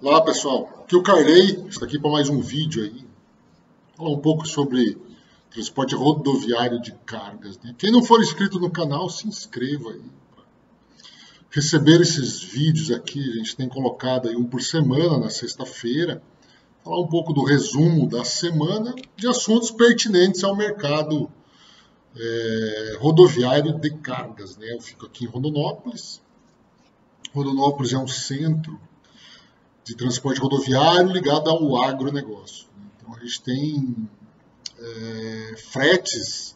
Olá pessoal, aqui é o Carley, estou aqui para mais um vídeo aí. Falar um pouco sobre transporte rodoviário de cargas. Né? Quem não for inscrito no canal, se inscreva aí. Receber esses vídeos aqui, a gente tem colocado aí um por semana na sexta-feira. Falar um pouco do resumo da semana de assuntos pertinentes ao mercado é, rodoviário de cargas. Né? Eu fico aqui em Rondonópolis. Rondonópolis é um centro de transporte rodoviário ligado ao agronegócio. Então a gente tem é, fretes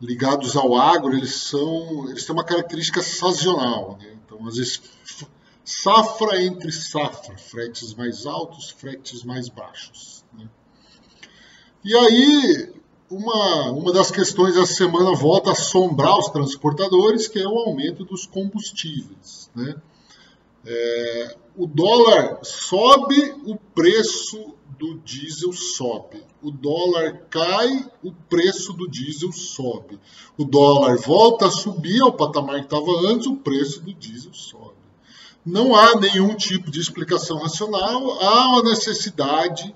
ligados ao agro, eles são, eles têm uma característica sazonal. Né? Então às vezes safra entre safra, fretes mais altos, fretes mais baixos. Né? E aí uma, uma das questões da semana volta a assombrar os transportadores, que é o aumento dos combustíveis. Né? É, o dólar sobe, o preço do diesel sobe. O dólar cai, o preço do diesel sobe. O dólar volta a subir ao patamar que estava antes, o preço do diesel sobe. Não há nenhum tipo de explicação racional, há uma necessidade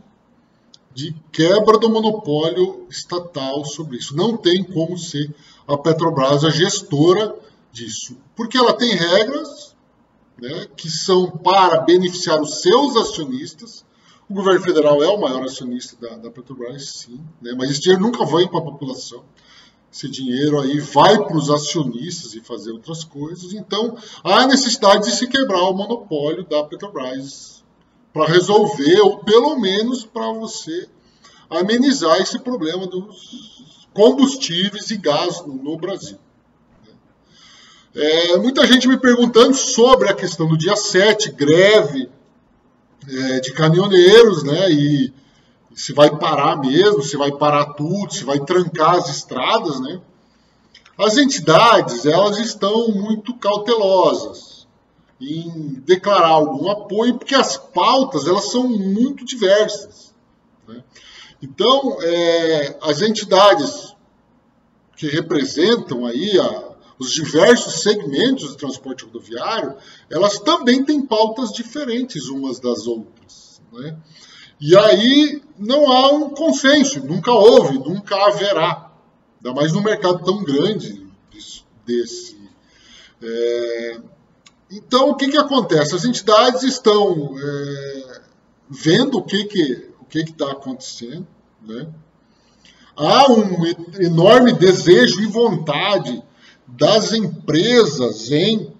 de quebra do monopólio estatal sobre isso. Não tem como ser a Petrobras a gestora disso, porque ela tem regras né, que são para beneficiar os seus acionistas. O governo federal é o maior acionista da, da Petrobras, sim, né, mas esse dinheiro nunca vai para a população. Esse dinheiro aí vai para os acionistas e fazer outras coisas. Então, há necessidade de se quebrar o monopólio da Petrobras para resolver, ou pelo menos para você amenizar esse problema dos combustíveis e gás no, no Brasil. É, muita gente me perguntando sobre a questão do dia 7, greve é, de caminhoneiros, né? E se vai parar mesmo, se vai parar tudo, se vai trancar as estradas, né? As entidades, elas estão muito cautelosas em declarar algum apoio, porque as pautas, elas são muito diversas. Né? Então, é, as entidades que representam aí a, os diversos segmentos do transporte rodoviário, elas também têm pautas diferentes umas das outras. Né? E aí não há um consenso, nunca houve, nunca haverá, ainda mais num mercado tão grande desse. É... Então, o que, que acontece? As entidades estão é... vendo o que que o que está acontecendo, né? Há um enorme desejo e vontade das empresas em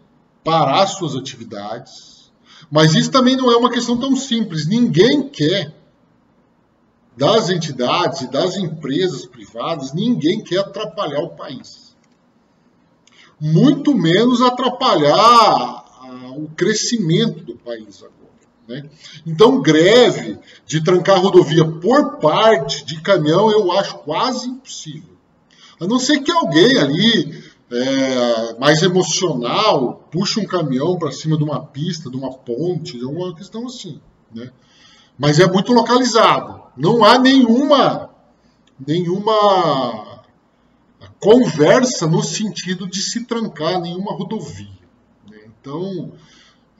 parar suas atividades. Mas isso também não é uma questão tão simples. Ninguém quer, das entidades e das empresas privadas, ninguém quer atrapalhar o país. Muito menos atrapalhar ah, o crescimento do país agora. Né? Então, greve de trancar rodovia por parte de caminhão eu acho quase impossível. A não ser que alguém ali é, mais emocional, puxa um caminhão para cima de uma pista, de uma ponte, é uma questão assim, né? Mas é muito localizado. Não há nenhuma nenhuma conversa no sentido de se trancar nenhuma rodovia. Né? Então,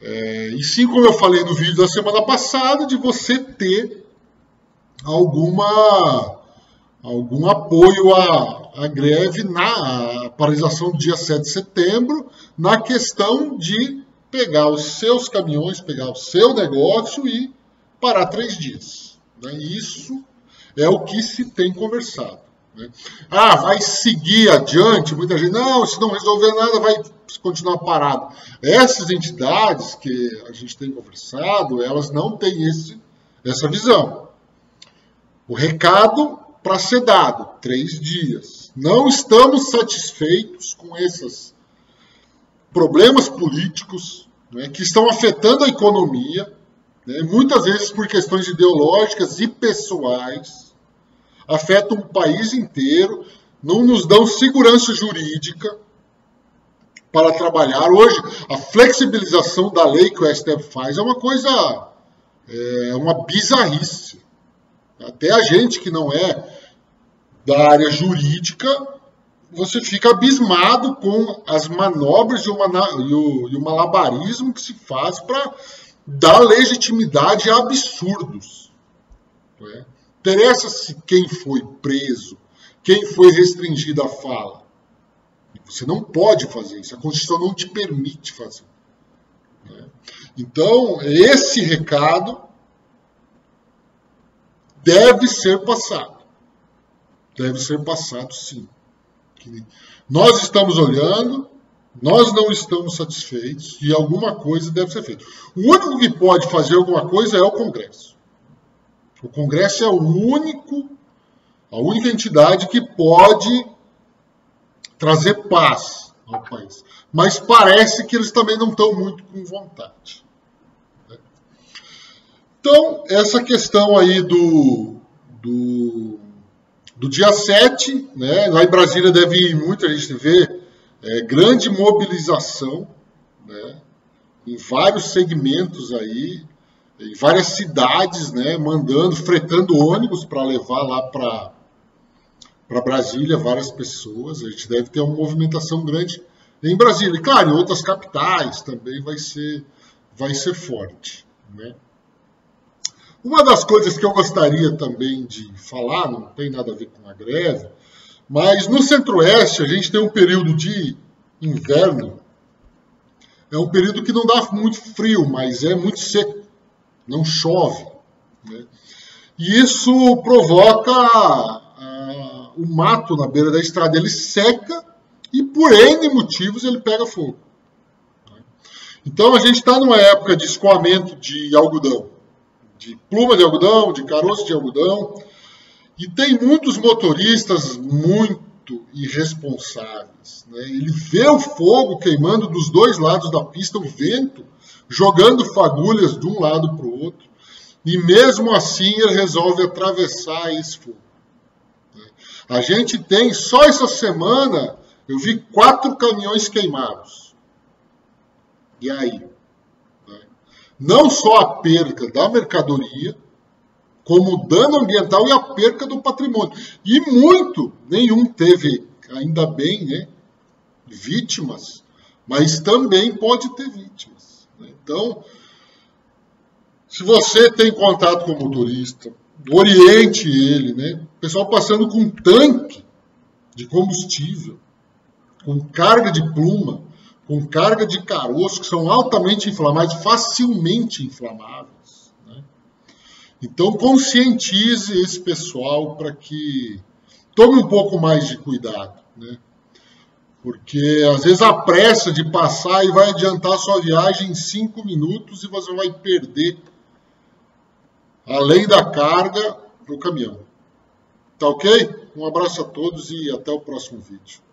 é, e sim, como eu falei no vídeo da semana passada, de você ter alguma algum apoio à, à greve na à paralisação do dia 7 de setembro, na questão de pegar os seus caminhões, pegar o seu negócio e parar três dias. Né? Isso é o que se tem conversado. Né? Ah, vai seguir adiante? Muita gente, não, se não resolver nada, vai continuar parado. Essas entidades que a gente tem conversado, elas não têm esse, essa visão. O recado para ser dado, três dias. Não estamos satisfeitos com esses problemas políticos né, que estão afetando a economia, né, muitas vezes por questões ideológicas e pessoais, afetam o país inteiro, não nos dão segurança jurídica para trabalhar. Hoje, a flexibilização da lei que o STF faz é uma coisa, é uma bizarrice. Até a gente que não é da área jurídica, você fica abismado com as manobras e o, e o malabarismo que se faz para dá legitimidade a absurdos. É? Interessa-se quem foi preso, quem foi restringido a fala. Você não pode fazer isso, a Constituição não te permite fazer. É? Então, esse recado deve ser passado. Deve ser passado, sim. Nós estamos olhando, nós não estamos satisfeitos e alguma coisa deve ser feita. O único que pode fazer alguma coisa é o Congresso. O Congresso é o único, a única entidade que pode trazer paz ao país. Mas parece que eles também não estão muito com vontade. Né? Então, essa questão aí do, do, do dia 7, né? lá em Brasília deve ir muito, a gente vê é, grande mobilização né? em vários segmentos aí, em várias cidades, né, mandando, fretando ônibus para levar lá para para Brasília várias pessoas. A gente deve ter uma movimentação grande em Brasília. E, claro, em outras capitais também vai ser, vai ser forte. Né? Uma das coisas que eu gostaria também de falar, não tem nada a ver com a greve, mas no Centro-Oeste a gente tem um período de inverno. É um período que não dá muito frio, mas é muito seco não chove. Né? E isso provoca ah, o mato na beira da estrada, ele seca e por N motivos ele pega fogo. Né? Então a gente está numa época de escoamento de algodão, de pluma de algodão, de caroço de algodão, e tem muitos motoristas muito irresponsáveis. Né? Ele vê o fogo queimando dos dois lados da pista, o vento jogando fagulhas de um lado para o outro, e mesmo assim ele resolve atravessar esse fogo. A gente tem, só essa semana, eu vi quatro caminhões queimados. E aí? Não só a perda da mercadoria, como o dano ambiental e a perca do patrimônio. E muito, nenhum teve, ainda bem, né, vítimas, mas também pode ter vítimas. Então, se você tem contato com o motorista, oriente ele, né? O pessoal passando com tanque de combustível, com carga de pluma, com carga de caroço, que são altamente inflamáveis, facilmente inflamáveis. Né? Então, conscientize esse pessoal para que tome um pouco mais de cuidado. Né? Porque às vezes a pressa de passar e vai adiantar sua viagem em cinco minutos e você vai perder, além da carga, o caminhão. Tá ok? Um abraço a todos e até o próximo vídeo.